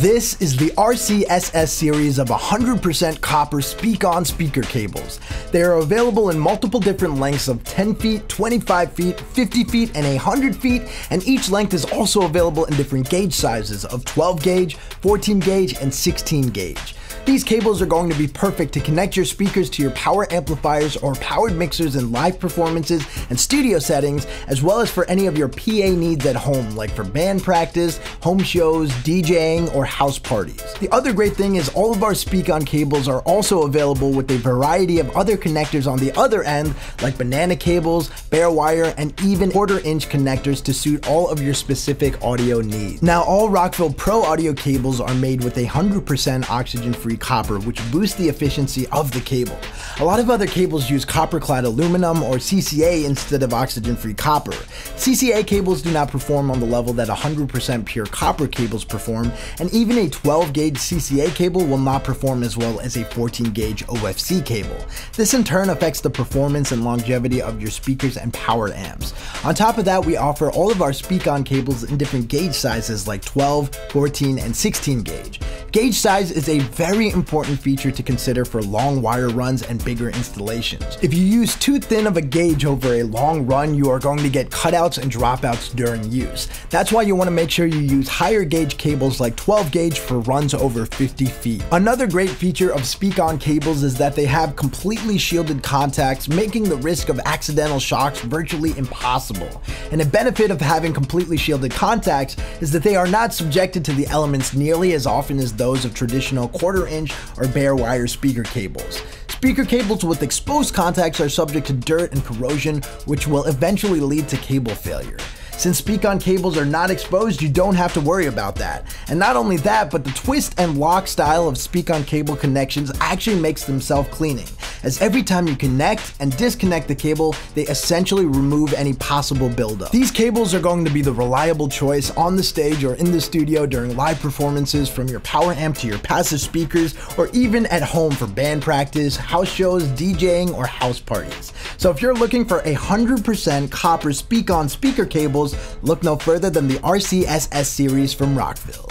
This is the RCSS series of 100% copper Speakon speaker cables. They are available in multiple different lengths of 10 feet, 25 feet, 50 feet, and 100 feet, and each length is also available in different gauge sizes of 12 gauge, 14 gauge, and 16 gauge. These cables are going to be perfect to connect your speakers to your power amplifiers or powered mixers in live performances and studio settings, as well as for any of your PA needs at home, like for band practice, home shows, DJing, or house parties. The other great thing is all of our Speakon cables are also available with a variety of other connectors on the other end, like banana cables, bare wire, and even quarter inch connectors to suit all of your specific audio needs. Now, all Rockville Pro audio cables are made with a 100% oxygen-free free copper, which boosts the efficiency of the cable. A lot of other cables use copper-clad aluminum or CCA instead of oxygen-free copper. CCA cables do not perform on the level that 100% pure copper cables perform, and even a 12-gauge CCA cable will not perform as well as a 14-gauge OFC cable. This in turn affects the performance and longevity of your speakers and power amps. On top of that, we offer all of our Speakon cables in different gauge sizes like 12, 14, and 16 gauge. Gauge size is a very important feature to consider for long wire runs and bigger installations. If you use too thin of a gauge over a long run, you are going to get cutouts and dropouts during use. That's why you want to make sure you use higher gauge cables like 12 gauge for runs over 50 feet. Another great feature of Speakon cables is that they have completely shielded contacts, making the risk of accidental shocks virtually impossible. And a benefit of having completely shielded contacts is that they are not subjected to the elements nearly as often as those of traditional quarter inch or bare wire speaker cables. Speaker cables with exposed contacts are subject to dirt and corrosion, which will eventually lead to cable failure. Since Speakon cables are not exposed, you don't have to worry about that. And not only that, but the twist and lock style of Speakon cable connections actually makes them self-cleaning, as every time you connect and disconnect the cable, they essentially remove any possible buildup. These cables are going to be the reliable choice on the stage or in the studio during live performances from your power amp to your passive speakers, or even at home for band practice, house shows, DJing, or house parties. So if you're looking for a 100% copper Speakon speaker cables, look no further than the RCSS series from Rockville.